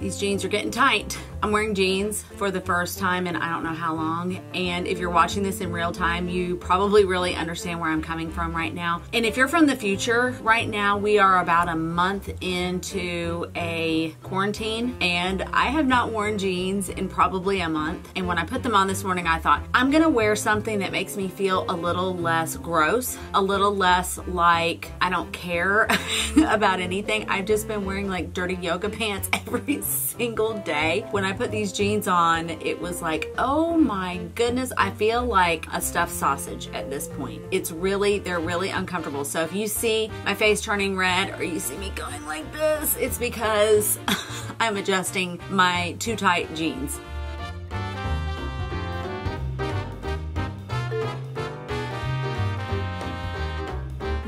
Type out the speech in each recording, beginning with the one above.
These jeans are getting tight. I'm wearing jeans for the first time in I don't know how long. And if you're watching this in real time, you probably really understand where I'm coming from right now. And if you're from the future, right now we are about a month into a quarantine and I have not worn jeans in probably a month. And when I put them on this morning, I thought, I'm gonna wear something that makes me feel a little less gross, a little less like I don't care about anything. I've just been wearing like dirty yoga pants every single day. When I put these jeans on, it was like, oh my goodness, I feel like a stuffed sausage at this point. It's really, they're really uncomfortable. So if you see my face turning red or you see me going like this, it's because I'm adjusting my too tight jeans.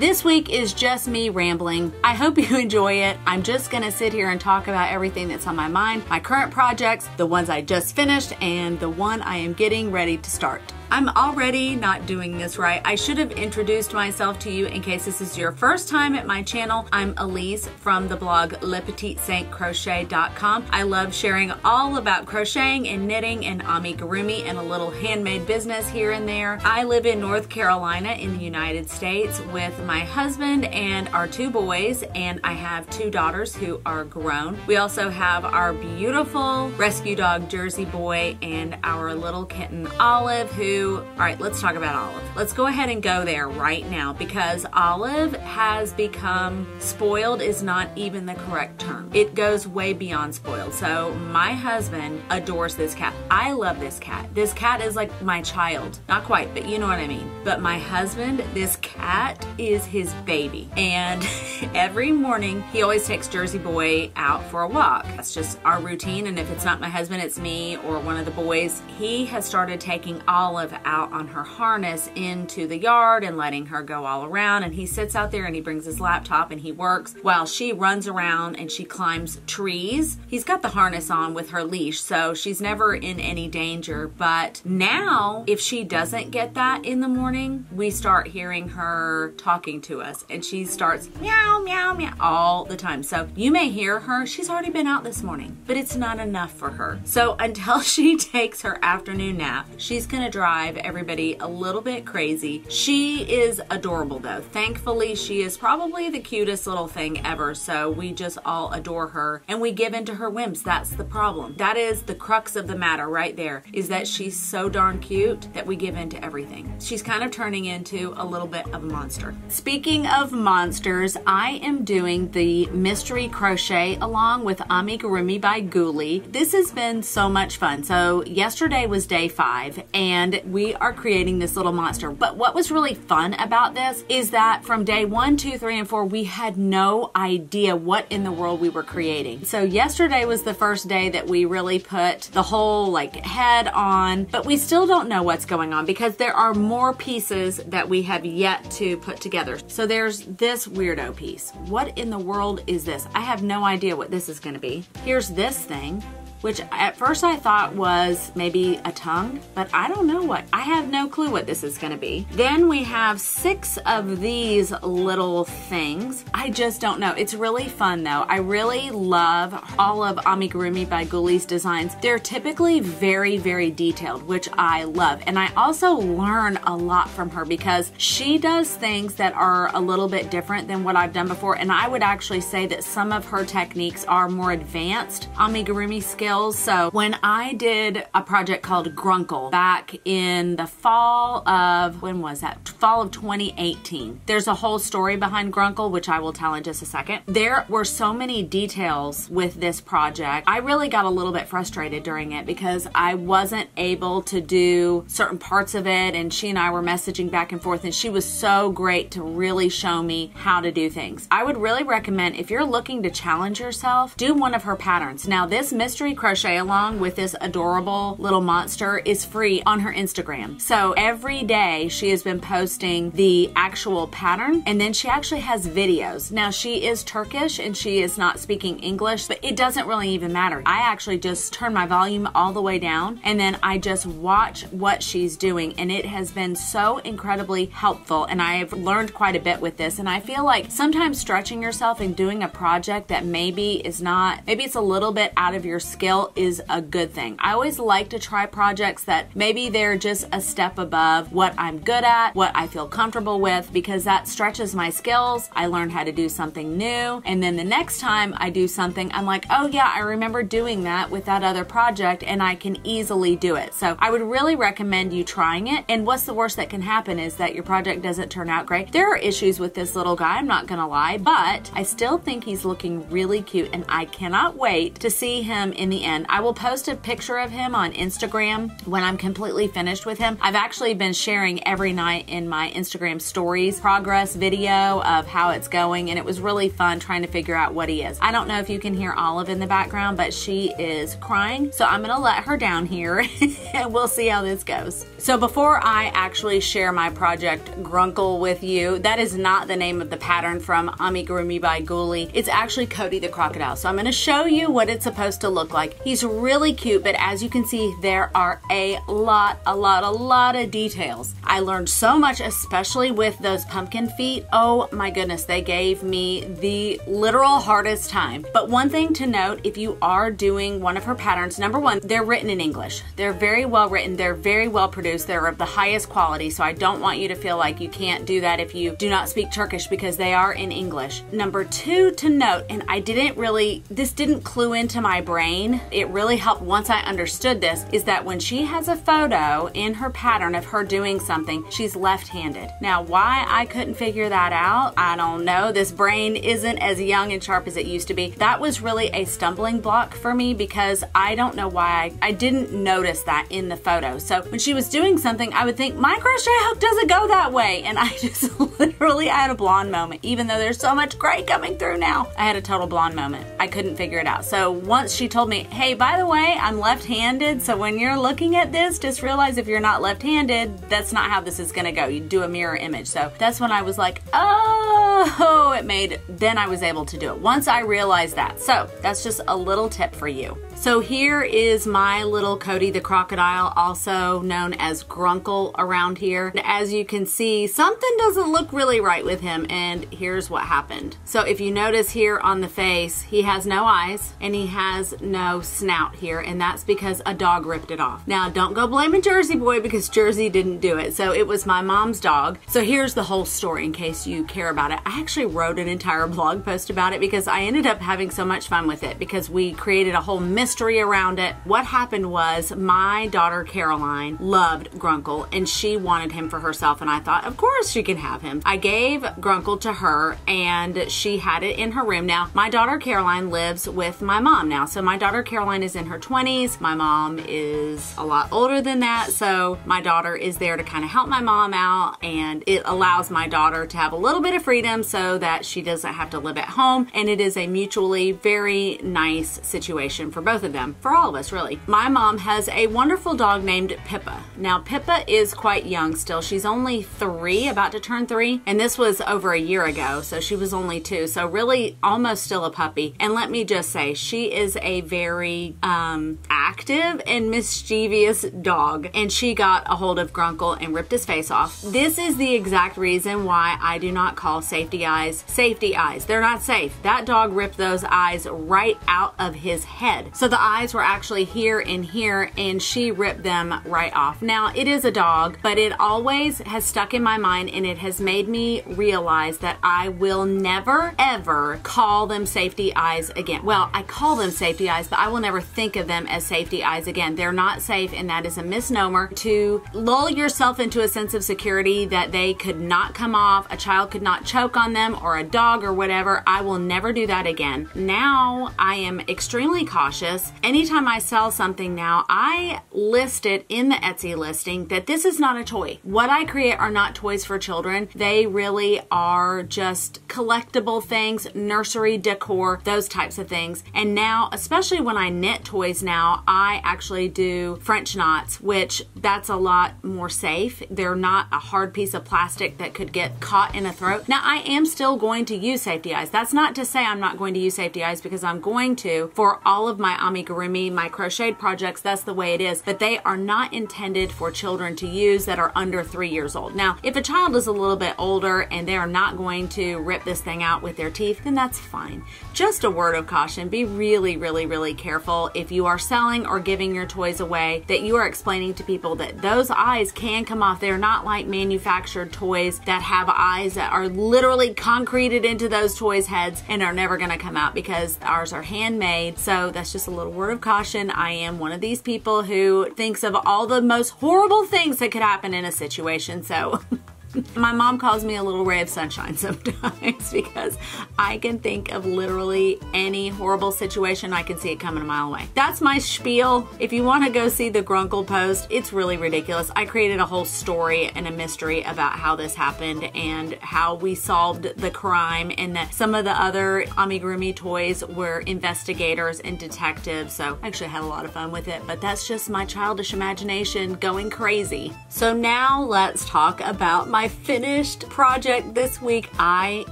This week is just me rambling. I hope you enjoy it. I'm just gonna sit here and talk about everything that's on my mind, my current projects, the ones I just finished, and the one I am getting ready to start. I'm already not doing this right. I should have introduced myself to you in case this is your first time at my channel. I'm Elise from the blog LePetiteSaintCrochet.com. I love sharing all about crocheting and knitting and amigurumi and a little handmade business here and there. I live in North Carolina in the United States with my husband and our two boys and I have two daughters who are grown. We also have our beautiful rescue dog Jersey boy and our little kitten Olive who all right, let's talk about Olive. Let's go ahead and go there right now because Olive has become spoiled is not even the correct term. It goes way beyond spoiled. So my husband adores this cat. I love this cat. This cat is like my child. Not quite, but you know what I mean. But my husband, this cat is his baby. And every morning he always takes Jersey Boy out for a walk. That's just our routine. And if it's not my husband, it's me or one of the boys. He has started taking Olive out on her harness into the yard and letting her go all around. And he sits out there and he brings his laptop and he works while she runs around and she climbs trees. He's got the harness on with her leash, so she's never in any danger. But now, if she doesn't get that in the morning, we start hearing her talking to us and she starts meow, meow, meow all the time. So you may hear her. She's already been out this morning, but it's not enough for her. So until she takes her afternoon nap, she's gonna drive drive everybody a little bit crazy. She is adorable though. Thankfully, she is probably the cutest little thing ever. So we just all adore her and we give in to her whims. That's the problem. That is the crux of the matter right there is that she's so darn cute that we give in to everything. She's kind of turning into a little bit of a monster. Speaking of monsters, I am doing the mystery crochet along with Amigurumi by Ghoulie. This has been so much fun. So yesterday was day five and we are creating this little monster. But what was really fun about this is that from day one, two, three, and four, we had no idea what in the world we were creating. So yesterday was the first day that we really put the whole like head on, but we still don't know what's going on because there are more pieces that we have yet to put together. So there's this weirdo piece. What in the world is this? I have no idea what this is gonna be. Here's this thing which at first I thought was maybe a tongue, but I don't know what. I have no clue what this is gonna be. Then we have six of these little things. I just don't know. It's really fun though. I really love all of Amigurumi by Ghoulie's designs. They're typically very, very detailed, which I love. And I also learn a lot from her because she does things that are a little bit different than what I've done before. And I would actually say that some of her techniques are more advanced amigurumi skills So when I did a project called Grunkle back in the fall of, when was that? Fall of 2018. There's a whole story behind Grunkle, which I will tell in just a second. There were so many details with this project. I really got a little bit frustrated during it because I wasn't able to do certain parts of it and she and I were messaging back and forth and she was so great to really show me how to do things. I would really recommend if you're looking to challenge yourself, do one of her patterns. Now this mystery crochet along with this adorable little monster is free on her Instagram. So every day she has been posting the actual pattern and then she actually has videos. Now she is Turkish and she is not speaking English, but it doesn't really even matter. I actually just turn my volume all the way down and then I just watch what she's doing and it has been so incredibly helpful and I've learned quite a bit with this and I feel like sometimes stretching yourself and doing a project that maybe is not, maybe it's a little bit out of your skill is a good thing. I always like to try projects that maybe they're just a step above what I'm good at, what I feel comfortable with, because that stretches my skills. I learn how to do something new. And then the next time I do something, I'm like, oh yeah, I remember doing that with that other project and I can easily do it. So I would really recommend you trying it. And what's the worst that can happen is that your project doesn't turn out great. There are issues with this little guy, I'm not gonna lie, but I still think he's looking really cute and I cannot wait to see him in the end. I will post a picture of him on Instagram when I'm completely finished with him. I've actually been sharing every night in my Instagram stories progress video of how it's going and it was really fun trying to figure out what he is. I don't know if you can hear Olive in the background, but she is crying. So I'm gonna let her down here and we'll see how this goes. So before I actually share my project Grunkle with you, that is not the name of the pattern from Amigurumi by Ghoulie. It's actually Cody the Crocodile. So I'm gonna show you what it's supposed to look like. He's really cute, but as you can see, there are a lot, a lot, a lot of details. I learned so much, especially with those pumpkin feet. Oh my goodness, they gave me the literal hardest time. But one thing to note, if you are doing one of her patterns, number one, they're written in English. They're very well written, they're very well produced, they're of the highest quality, so I don't want you to feel like you can't do that if you do not speak Turkish because they are in English. Number two to note, and I didn't really, this didn't clue into my brain, it really helped once I understood this, is that when she has a photo in her pattern of her doing something, she's left-handed. Now, why I couldn't figure that out, I don't know. This brain isn't as young and sharp as it used to be. That was really a stumbling block for me because I don't know why I, I didn't notice that in the photo. So when she was doing something, I would think, my crochet hook doesn't go that way. And I just literally, had a blonde moment. Even though there's so much gray coming through now, I had a total blonde moment. I couldn't figure it out. So once she told me, hey, by the way, I'm left-handed. So when you're looking at this, just realize if you're not left-handed, that's not how this is gonna go. You do a mirror image. So that's when I was like, oh, it made, then I was able to do it. Once I realized that. So that's just a little tip for you. So here is my little Cody the Crocodile, also known as Grunkle around here. And as you can see, something doesn't look really right with him, and here's what happened. So if you notice here on the face, he has no eyes, and he has no snout here, and that's because a dog ripped it off. Now, don't go blaming Jersey Boy because Jersey didn't do it. So it was my mom's dog. So here's the whole story in case you care about it. I actually wrote an entire blog post about it because I ended up having so much fun with it because we created a whole mystery mystery around it. What happened was my daughter Caroline loved Grunkle and she wanted him for herself and I thought of course she can have him. I gave Grunkle to her and she had it in her room. Now my daughter Caroline lives with my mom now. So my daughter Caroline is in her 20s. My mom is a lot older than that. So my daughter is there to kind of help my mom out and it allows my daughter to have a little bit of freedom so that she doesn't have to live at home and it is a mutually very nice situation for both both of them, for all of us really. My mom has a wonderful dog named Pippa. Now Pippa is quite young still. She's only three, about to turn three, and this was over a year ago, so she was only two, so really almost still a puppy. And let me just say, she is a very um, active and mischievous dog, and she got a hold of Grunkle and ripped his face off. This is the exact reason why I do not call safety eyes safety eyes. They're not safe. That dog ripped those eyes right out of his head. So the eyes were actually here and here and she ripped them right off. Now it is a dog, but it always has stuck in my mind and it has made me realize that I will never ever call them safety eyes again. Well, I call them safety eyes, but I will never think of them as safety eyes again. They're not safe and that is a misnomer to lull yourself into a sense of security that they could not come off, a child could not choke on them or a dog or whatever. I will never do that again. Now I am extremely cautious anytime I sell something now, I list it in the Etsy listing that this is not a toy. What I create are not toys for children. They really are just collectible things, nursery decor, those types of things. And now, especially when when I knit toys now, I actually do French knots, which that's a lot more safe. They're not a hard piece of plastic that could get caught in a throat. Now, I am still going to use safety eyes. That's not to say I'm not going to use safety eyes because I'm going to for all of my amigurumi, my crocheted projects. That's the way it is. But they are not intended for children to use that are under three years old. Now, if a child is a little bit older and they are not going to rip this thing out with their teeth, then that's fine. Just a word of caution, be really, really, really careful if you are selling or giving your toys away that you are explaining to people that those eyes can come off. They're not like manufactured toys that have eyes that are literally concreted into those toys' heads and are never gonna come out because ours are handmade. So that's just a little word of caution. I am one of these people who thinks of all the most horrible things that could happen in a situation. So My mom calls me a little ray of sunshine sometimes because I can think of literally any horrible situation. I can see it coming a mile away. That's my spiel. If you want to go see the Grunkle post, it's really ridiculous. I created a whole story and a mystery about how this happened and how we solved the crime and that some of the other amigurumi toys were investigators and detectives. So I actually had a lot of fun with it, but that's just my childish imagination going crazy. So now let's talk about my my finished project this week. I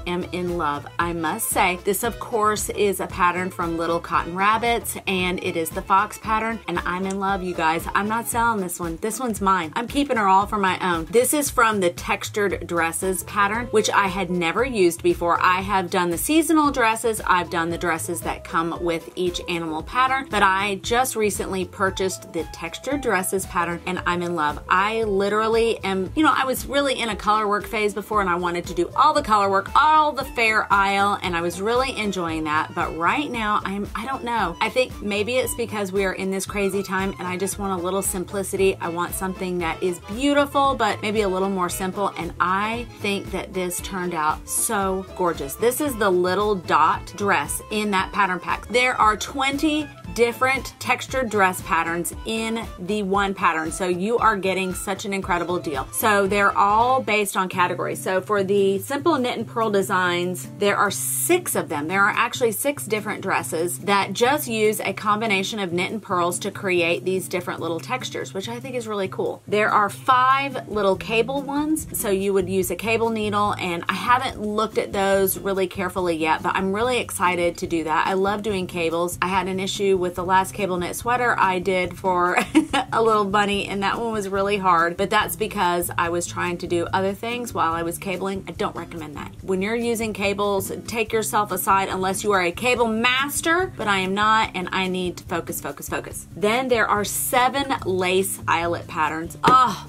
am in love, I must say. This, of course, is a pattern from Little Cotton Rabbits, and it is the fox pattern, and I'm in love, you guys. I'm not selling this one. This one's mine. I'm keeping her all for my own. This is from the Textured Dresses pattern, which I had never used before. I have done the seasonal dresses. I've done the dresses that come with each animal pattern, but I just recently purchased the Textured Dresses pattern, and I'm in love. I literally am, you know, I was really in a color work phase before and I wanted to do all the color work, all the fair isle, and I was really enjoying that. But right now, I'm, I don't know. I think maybe it's because we are in this crazy time and I just want a little simplicity. I want something that is beautiful, but maybe a little more simple. And I think that this turned out so gorgeous. This is the little dot dress in that pattern pack. There are 20 different textured dress patterns in the one pattern. So you are getting such an incredible deal. So they're all based on categories. So for the simple knit and purl designs, there are six of them. There are actually six different dresses that just use a combination of knit and purls to create these different little textures, which I think is really cool. There are five little cable ones. So you would use a cable needle and I haven't looked at those really carefully yet, but I'm really excited to do that. I love doing cables. I had an issue with the last cable knit sweater I did for a little bunny and that one was really hard but that's because I was trying to do other things while I was cabling. I don't recommend that. When you're using cables, take yourself aside unless you are a cable master, but I am not and I need to focus, focus, focus. Then there are seven lace eyelet patterns. Oh,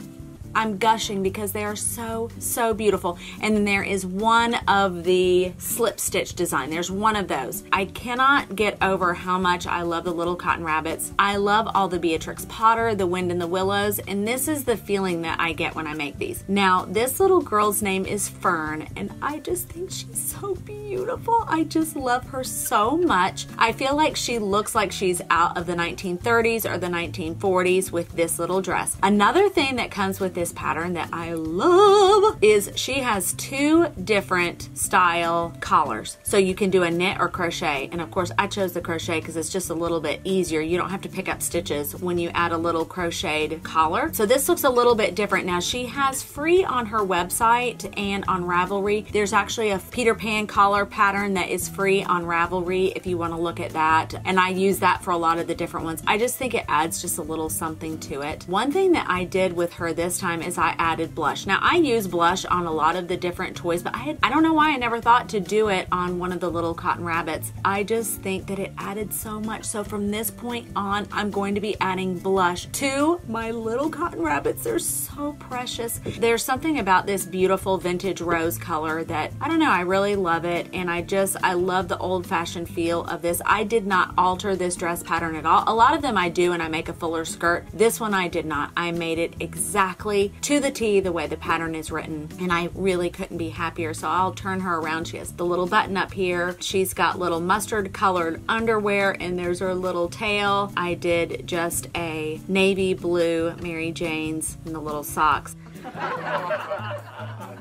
I'm gushing because they are so, so beautiful. And then there is one of the slip stitch design. There's one of those. I cannot get over how much I love the little cotton rabbits. I love all the Beatrix Potter, the wind and the willows, and this is the feeling that I get when I make these. Now, this little girl's name is Fern, and I just think she's so beautiful. I just love her so much. I feel like she looks like she's out of the 1930s or the 1940s with this little dress. Another thing that comes with this pattern that I love is she has two different style collars. So you can do a knit or crochet. And of course I chose the crochet because it's just a little bit easier. You don't have to pick up stitches when you add a little crocheted collar. So this looks a little bit different. Now she has free on her website and on Ravelry. There's actually a Peter Pan collar pattern that is free on Ravelry if you want to look at that. And I use that for a lot of the different ones. I just think it adds just a little something to it. One thing that I did with her this time time is I added blush. Now I use blush on a lot of the different toys, but I, had, I don't know why I never thought to do it on one of the little cotton rabbits. I just think that it added so much. So from this point on, I'm going to be adding blush to my little cotton rabbits. They're so precious. There's something about this beautiful vintage rose color that, I don't know, I really love it. And I just, I love the old fashioned feel of this. I did not alter this dress pattern at all. A lot of them I do and I make a fuller skirt. This one I did not. I made it exactly to the T the way the pattern is written and I really couldn't be happier so I'll turn her around. She has the little button up here. She's got little mustard colored underwear and there's her little tail. I did just a navy blue Mary Jane's and the little socks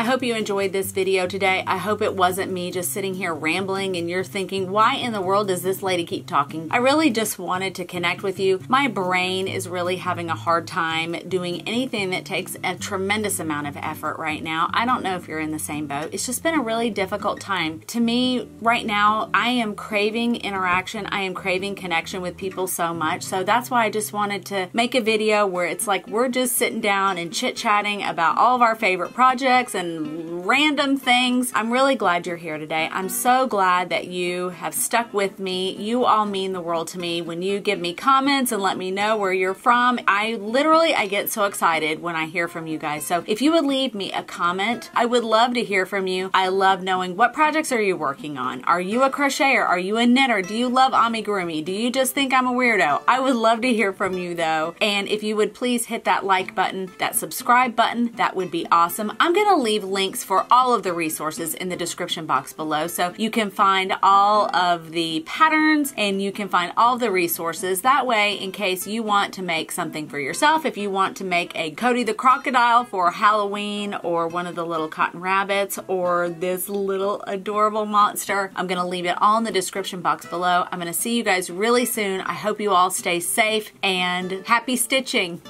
I hope you enjoyed this video today. I hope it wasn't me just sitting here rambling and you're thinking, why in the world does this lady keep talking? I really just wanted to connect with you. My brain is really having a hard time doing anything that takes a tremendous amount of effort right now. I don't know if you're in the same boat. It's just been a really difficult time. To me, right now, I am craving interaction. I am craving connection with people so much. So that's why I just wanted to make a video where it's like we're just sitting down and chit chatting about all of our favorite projects and random things. I'm really glad you're here today. I'm so glad that you have stuck with me. You all mean the world to me when you give me comments and let me know where you're from. I literally, I get so excited when I hear from you guys. So if you would leave me a comment, I would love to hear from you. I love knowing what projects are you working on? Are you a crocheter? Are you a knitter? Do you love amigurumi? Do you just think I'm a weirdo? I would love to hear from you though. And if you would please hit that like button, that subscribe button, that would be awesome. I'm going to leave links for all of the resources in the description box below so you can find all of the patterns and you can find all the resources. That way, in case you want to make something for yourself, if you want to make a Cody the Crocodile for Halloween or one of the little cotton rabbits or this little adorable monster, I'm going to leave it all in the description box below. I'm going to see you guys really soon. I hope you all stay safe and happy stitching.